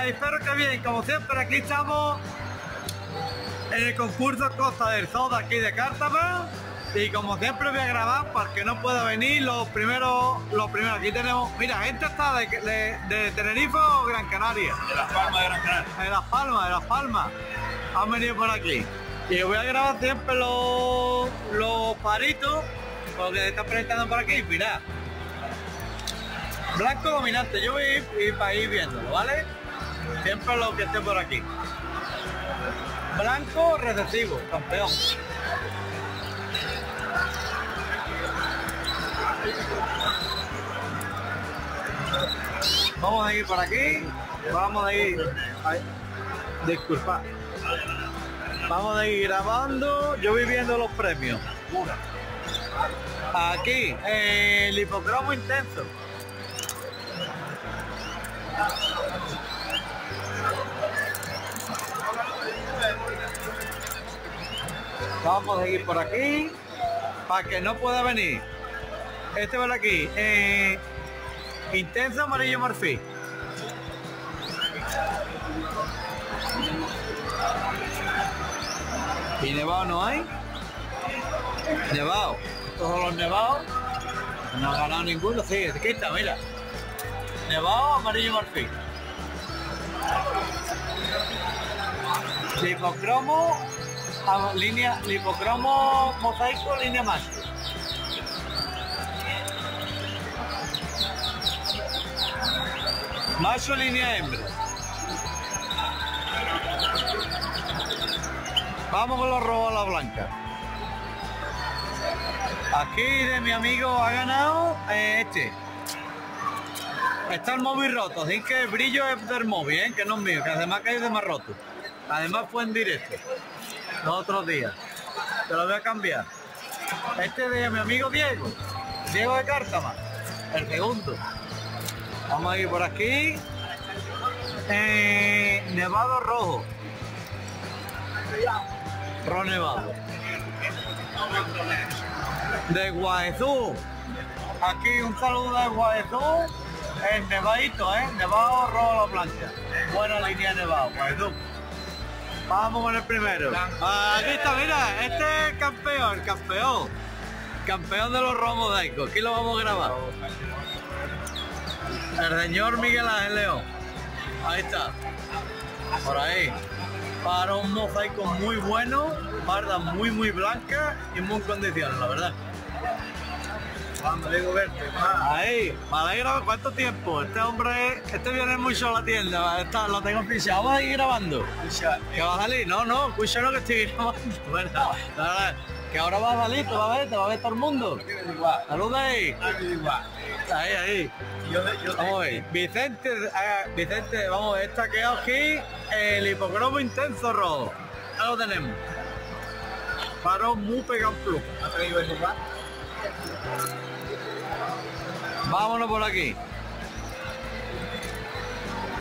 Espero que bien, como siempre aquí estamos en el concurso Costa del Sol de aquí de Cártama y como siempre voy a grabar para que no pueda venir los primeros, los primeros, aquí tenemos, mira, gente está de, de, de Tenerife o Gran Canaria. De Las Palmas de Gran Canaria. De Las Palmas, de Las Palmas, han venido por aquí. Y voy a grabar siempre los, los paritos, porque se están presentando por aquí, mirad. Blanco dominante, yo voy a ir para ir viéndolo, ¿vale? Siempre lo que esté por aquí. Blanco recesivo, campeón. Vamos a ir por aquí. Vamos a ir. Ay, disculpa. Vamos a ir grabando. Yo voy viendo los premios. Aquí, el hipocromo intenso. Vamos a seguir por aquí para que no pueda venir. Este por aquí, eh, intenso amarillo marfil. ¿Y nevado no hay? Nevado. Son los nevados. No ha ganado ninguno. Sí, aquí está, mira. Nevado amarillo marfil. Lipocromo, a- línea, lipocromo mosaico, línea más. Macho, línea hembra. Vamos con los rojos a la blanca. Aquí de mi amigo ha ganado eh, este. Está el móvil roto, así que el brillo es del móvil, ¿eh? que no es mío, que además que es de más roto. Además fue en directo, los otros días. Te lo voy a cambiar. Este de mi amigo Diego, Diego de Cártama, el segundo. Vamos a ir por aquí. Eh, nevado rojo. Rojo nevado. De Guaezú. Aquí un saludo de Guaezú. El nevadito, ¿eh? Nevado rojo la blanca. Buena línea de nevado. Vamos con el primero. Ah, Aquí está, mira, este es el campeón, el campeón. Campeón de los romos mosaicos. Aquí lo vamos a grabar. El señor Miguel Ángel León. Ahí está. Por ahí. Para un mosaico muy bueno, barda muy muy blanca y muy en condiciones, la verdad. Ahí, me alegra cuánto tiempo. Este hombre, este viene mucho a la tienda, está, lo tengo fichado. Vamos a ir grabando. ¿Que va a salir? No, no, escucha lo que estoy grabando. Bueno, nada, que ahora va a salir, te va a ver, te va a ver todo el mundo. Saluda ahí. Ahí, ahí. Vamos a ver. Vicente, eh, Vicente, vamos está quedado aquí el hipocromo intenso rojo. Ya lo tenemos. Paró muy pegado plus. Vámonos por aquí.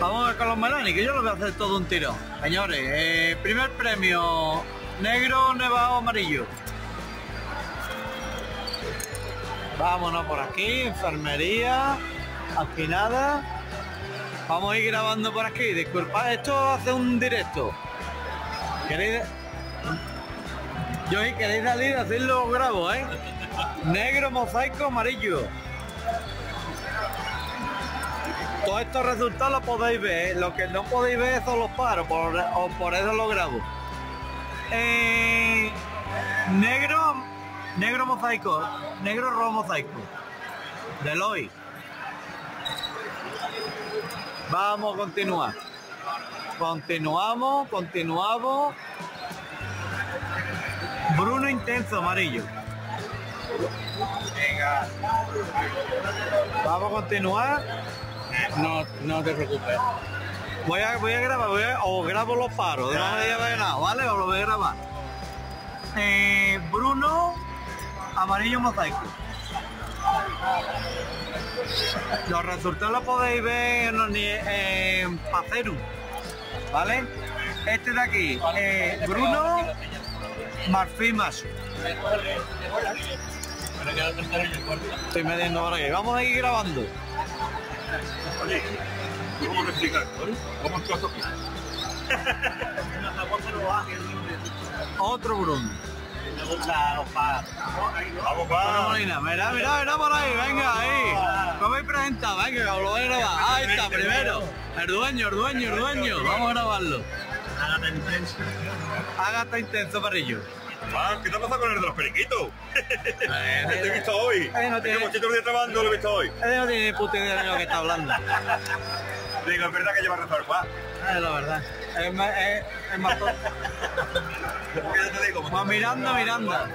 Vamos a ver con los Melani, que yo lo voy a hacer todo un tiro. Señores, eh, primer premio, negro, nevado, amarillo. Vámonos por aquí, enfermería, afinada. Vamos a ir grabando por aquí. Disculpad, esto hace un directo. ¿Queréis? Yo si queréis salir, hacerlo grabo, ¿eh? Negro, mosaico, amarillo. Todos estos resultados los podéis ver. Lo que no podéis ver son los paros, por, o por eso lo grabo. Eh, negro, negro mosaico, negro rojo mosaico. Deloy. Vamos a continuar. Continuamos, continuamos. Bruno intenso, amarillo. Vamos a continuar. No, no te preocupes. Voy a, voy a grabar, voy a- o grabo los paros, no me lleve nada, ¿vale? O lo voy a grabar. Eh, Bruno, amarillo mosaico. Los resultados los podéis ver en, los Paceru, ¿vale? Este de aquí, eh, Bruno, marfil cuarto. Estoy metiendo por aquí. Vamos a ir grabando. Oye, ¿cómo? ¿Cómo es aquí? Otro Bruno. Vamos. Molina, mira, mira, mira por ahí, venga, ahí. ¿Cómo hay presentado? Venga, lo voy a grabar. Ahí está, primero. El dueño, el dueño, el dueño. Vamos a grabarlo. Hágata intenso, perrillo. Ah, ¿Qué te ha pasado con el de los periquitos? Te he visto hoy. Eh, no tiene- todo el día trabajando, lo he visto hoy. No tiene ni puta idea de lo que está hablando. Digo, es verdad que lleva razón, Juan. Es la verdad. Es más, es, es más tonto. ¿Qué te digo? Más Miranda, Miranda.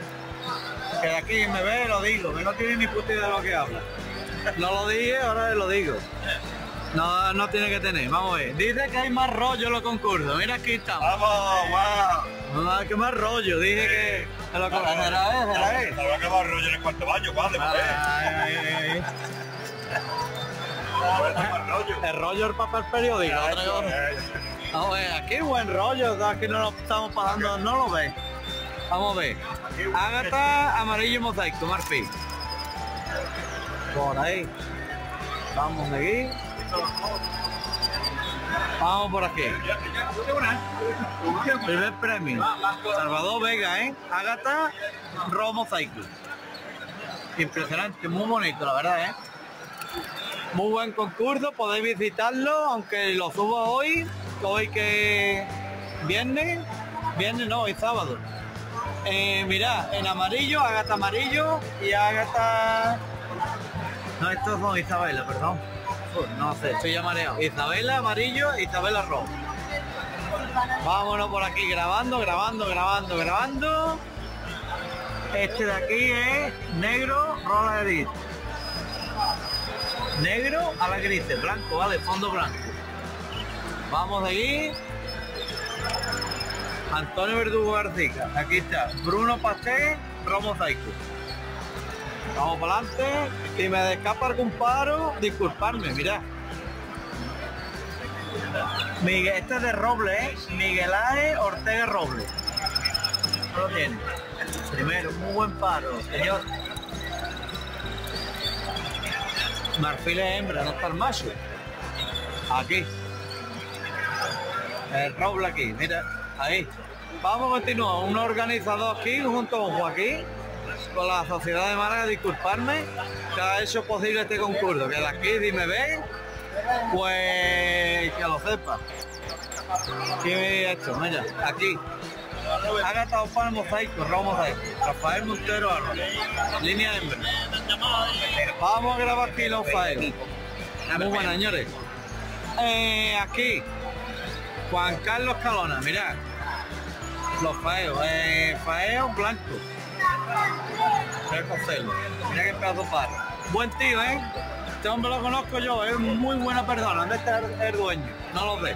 Que de aquí me ve, lo digo, que no tiene ni puta idea de lo que habla. No lo dije, ahora lo digo. No, no tiene que tener, vamos a ver. Dice que hay más rollo en los concursos. Mira aquí estamos. Vamos, Juan. Ah, qué más rollo, dije que. que lo que- ¿Será él? ¿Será acabado el rollo en el cuarto baño, Juan, de Ay, ay, ay, más. El rollo el papel periódico. Vamos a ver, aquí buen rollo, aquí no lo estamos pagando, no lo ves. Vamos a ver. Ágata, amarillo mosaico, marfil. Por ahí. Vamos de aquí. Vamos por aquí. Primer premio. Salvador Vega, ¿eh? Ágata, rojo mosaico. Impresionante, muy bonito, la verdad, ¿eh? Muy buen concurso, podéis visitarlo, aunque lo subo hoy, hoy que viernes, viernes no, hoy sábado. Eh, mirad, en amarillo, Agata amarillo y Agata... No, estos son Isabela, perdón. Uf, No sé, estoy ya mareado. Isabela amarillo, Isabela rojo. Vámonos por aquí grabando, grabando, grabando, grabando. Este de aquí es negro, rola edit. Negro a la gris, blanco, vale, fondo blanco. Vamos de aquí. Antonio Verdugo García, aquí está. Bruno Pastel, Romo Zaico. Vamos para adelante. Si me escapa algún paro, disculparme, mirad. Miguel, este es de Roble, ¿eh? Miguel Ángel Ortega Roble. No lo tiene. Primero, muy buen paro, señor. Marfil es hembra, no está el macho. Aquí. El roble aquí, mira, ahí. Vamos a continuar. Un organizador aquí junto con Joaquín, con la Sociedad de Málaga, disculparme, que ha hecho posible este concurso. Que de aquí, si me ven, pues que lo sepa. Aquí esto, mira, aquí. Mosaico, rojo mosaico. Rafael Montero Álvarez. Línea hembra. Vamos a grabar aquí los faeos. Muy buenas, señores. Eh, aquí, Juan Carlos Calona, mirad. Los faeos, eh, faeo blanco. Cocelo. Mira qué pedazo paro. Buen tío, ¿eh? Este hombre lo conozco yo, es muy buena persona. ¿Dónde está el, dueño? No lo.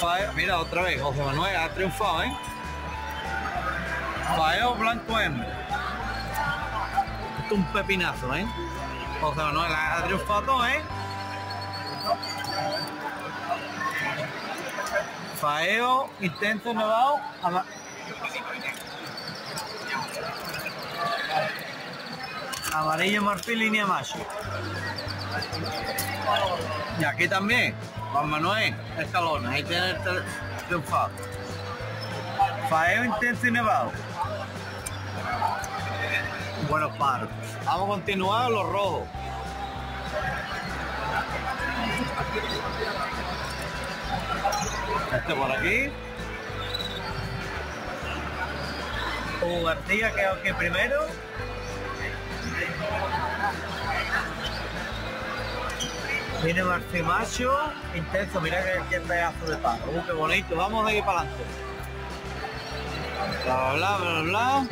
Faeo, mira otra vez, José Manuel ha triunfado, ¿eh? Faeo blanco hembra. Esto es un pepinazo, ¿eh? José Manuel ha triunfado todo, ¿eh? Faeo, intenso nevado, amarillo marfil, línea macho. Y aquí también, Juan Manuel Escalona, ahí tiene el triunfado. Faeo intenso y nevado. Buenos paros. Vamos a continuar los rojos. Este por aquí. Hugo García que primero. Viene Marcimacho, intenso, mira qué, qué pedazo de palo. Uh, qué bonito, vamos de aquí para adelante. Bla bla bla bla.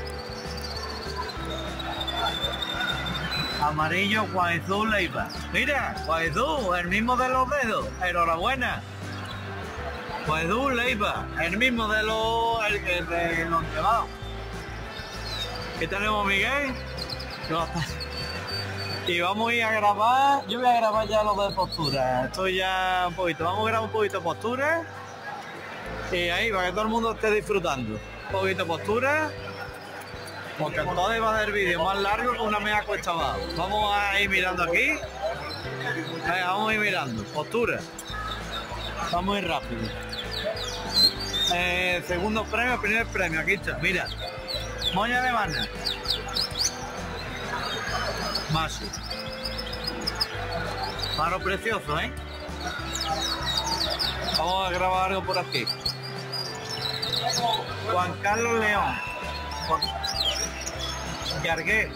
Amarillo Jesús Leiva. Mira, Jesús, el mismo de los dedos. Enhorabuena. Jesús Leiva, el mismo de los el, el de los llevados. ¿Qué tenemos, Miguel? Y vamos a ir a grabar, yo voy a grabar ya los de postura, estoy ya un poquito, vamos a grabar un poquito de postura y ahí para que todo el mundo esté disfrutando. Un poquito de postura, Porque entonces va a ser vídeo más largo que una mega cuesta abajo. Vamos a ir mirando aquí. Vamos a ir mirando. Postura. Vamos a ir rápido. Eh, segundo premio, primer premio. Aquí está, mira. Moña alemana. Masu. Mano precioso, ¿eh? Vamos a grabar algo por aquí. Juan Carlos León. Yargué.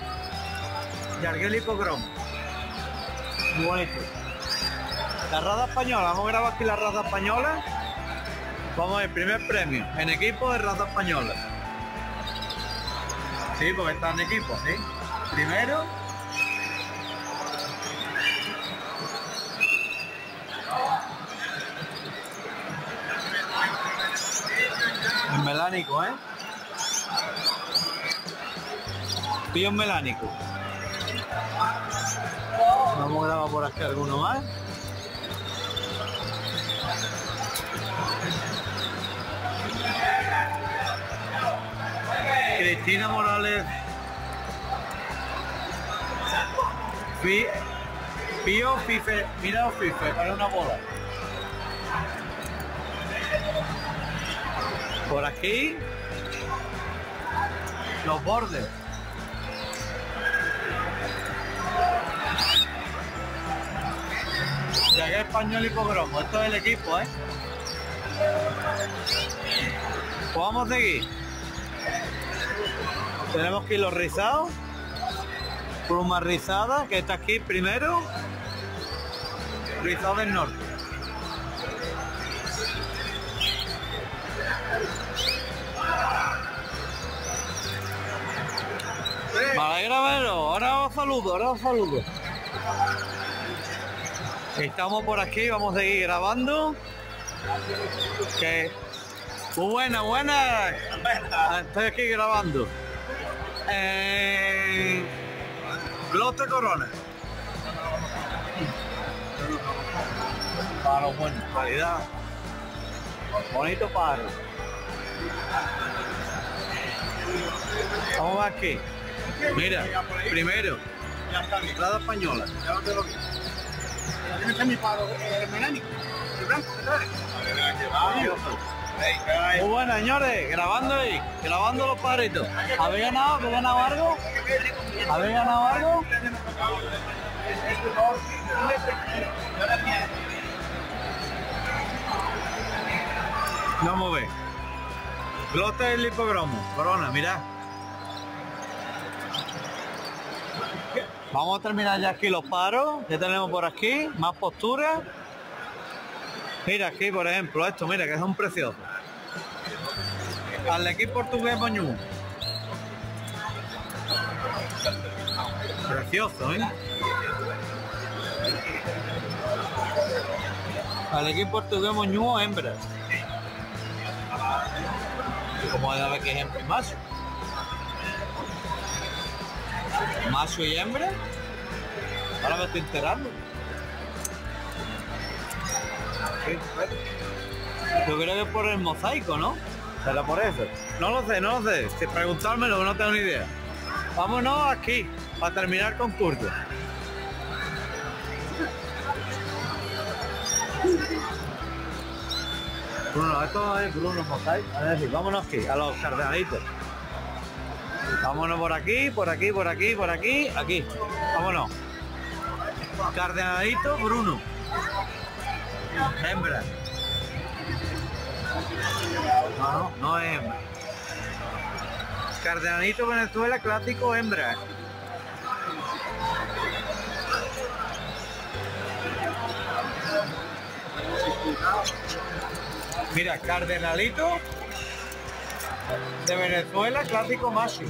Yargué Lipocrom. Muy bonito. La raza española. Vamos a grabar aquí la raza española. Vamos a ver, primer premio. En equipo de raza española. Sí, porque está en equipo, ¿sí? Primero. Melánico, ¿eh? Pillo melánico. Vamos a grabar por aquí alguno más. Cristina Morales. Pío Fife, mira Fife, para una bola. Por aquí, los bordes. Que español y pogromo, esto es el equipo, ¿eh? Pues vamos a seguir. Tenemos que ir los rizados. Pluma rizada, que está aquí primero. Rizado del norte. Alegra verlo. Ahora os saludo, ahora os saludo. Estamos por aquí, vamos a seguir grabando. Que muy buena, buena. Estoy aquí grabando. Eh, Glote Corona. Paro bueno, calidad. Bonito paro. Vamos aquí. Mira, primero, entrada española. ¿Quién está mi paro? ¿El melánico? ¿El blanco? Muy buenas, señores, grabando ahí, grabando los paritos. ¿Habéis ganado? ¿Habéis ganado algo? ¿Habéis ganado algo? Vamos a ver. Glote del hipógromo, corona, mirad. Vamos a terminar ya aquí los paros. Ya tenemos por aquí más posturas. Mira aquí, por ejemplo, esto, mira, que son preciosos. Al equipo portugués Moñú. Precioso, ¿eh? Al equipo portugués Moñú o hembras. Como a ver qué ejemplo, macho. Macho y hembra. Ahora me estoy enterando. Yo creo que por el mosaico, ¿no? ¿Será por eso? No lo sé, no lo sé. Si preguntármelo, no tengo ni idea. Vámonos aquí, para terminar el concurso. Bruno, esto es Bruno vámonos aquí, a los cardenalitos. Vámonos por aquí, por aquí, por aquí, por aquí, aquí. Vámonos. Cardenalito Bruno. Hembra. No, no, es hembra. Cardenalito Venezuela clásico hembra. Mira, cardenalito de Venezuela clásico hombre.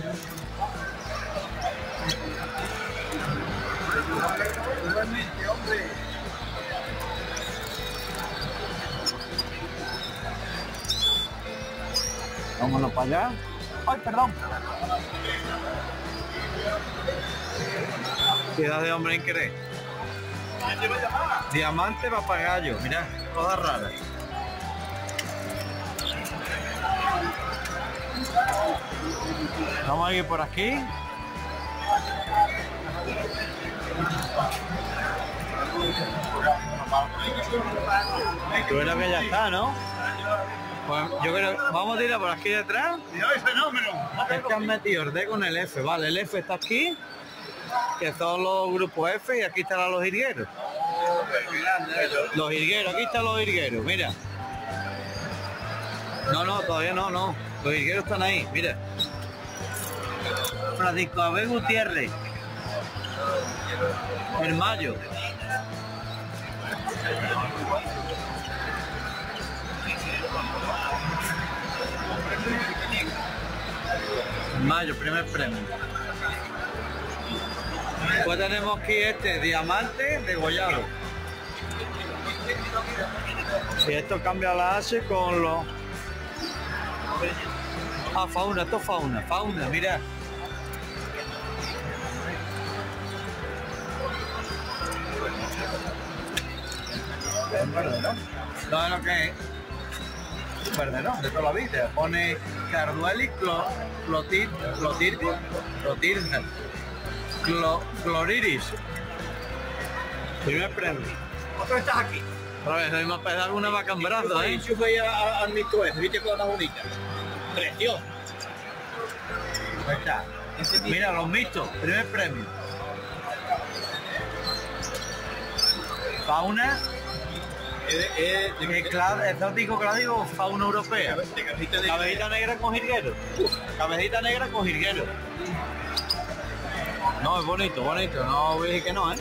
Vámonos para allá. Ay, perdón. Piedad de hombre en querer. Diamante papagayo, mira, todas raras. Vamos a ir por aquí. Creo que ya está, ¿no? Pues yo creo vamos a tirar por aquí detrás. Es que han metido con el F, vale, el F está aquí, que son los grupos F y aquí están los hirgueros. Los hirgueros, aquí están los hirgueros, mira. No, no, todavía no, no. Los hirgueros están ahí, mira. Francisco Abel Gutiérrez. El mayo. Mayo, primer premio. Pues tenemos aquí este diamante degollado. Y esto cambia la H con los. Ah, fauna, esto es fauna, fauna, mira. No es lo que es. Verde, ¿no? De toda la vida. Pone Carduelis Clo, Clotir, Clotir, Clotir, Clo, Cloriris. Primer premio. Otro estás aquí. Otra vez, hemos pegado una vaca en brazos, ¿eh? Enchufa ahí al micro ese. ¿Viste cómo está bonita? Precioso. Ahí está. Mira, los mixtos, primer premio. Fauna, exótico clásico, fauna europea. cabecita negra con jirguero. Cabecita negra con jirguero. No, es bonito, bonito. No voy a decir que no, ¿eh?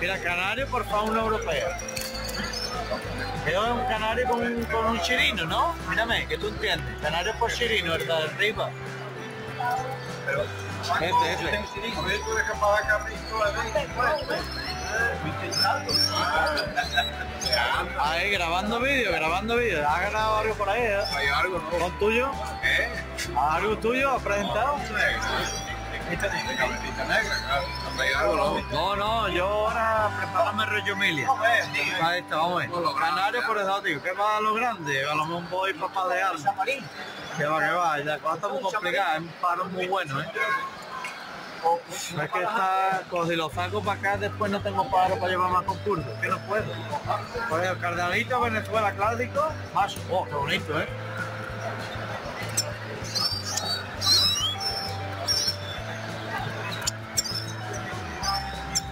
Mira, canario por fauna europea. Veo un canario con, un- con un chirino, ¿no? Mírame, que tú entiendes. Canario por chirino, el de arriba. Este, este. Ahí, grabando vídeo, grabando vídeo. ¿Has grabado algo por ahí? ¿eh? Hay algo, ¿no? ¿Con tuyo? ¿Eh? ¿Algo tuyo? ¿Has presentado? ¿no? No, yo ahora prepararme rollo Emilia. Ahí está, vamos a ver. Canario por exótico. ¿Qué va a lo grande? A lo mejor voy papá de algo. Que va, que va. La cosa está muy complicada. Es un paro muy bueno, ¿eh? Es que está, pues si lo saco para acá, después no tengo paro para llevar más concursos. Que no puedo. Por eso, Cardenalito, Venezuela clásico. Más, oh, bonito, ¿eh?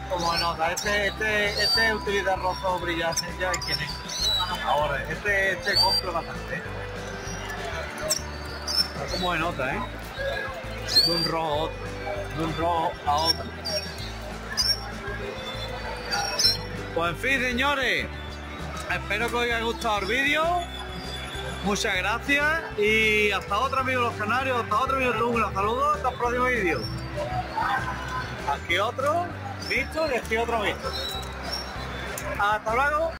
Como nota, este, este, este utiliza rojo brillante, ya quién es. Ahora, este, este compro bastante. ¿eh? Está como de nota, ¿eh? Un rojo de un rojo a otro. Pues en fin, señores, espero que os haya gustado el vídeo. Muchas gracias y hasta otro amigo los canarios, hasta otro vídeo un gran saludo, hasta el próximo vídeo. Aquí otro, visto y aquí otro visto. Hasta luego.